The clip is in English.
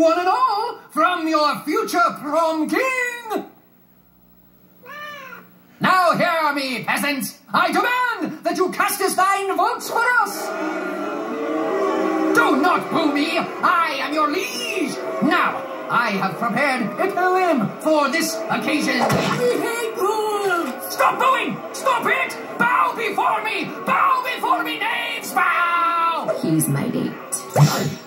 one and all from your future prom king. Now hear me, peasants. I demand that you cast thine votes for us. Do not boo me. I am your liege. Now, I have prepared a poem for this occasion. We hate rules! Stop booing. Stop it. Bow before me. Bow before me, knaves. Bow. He's my date.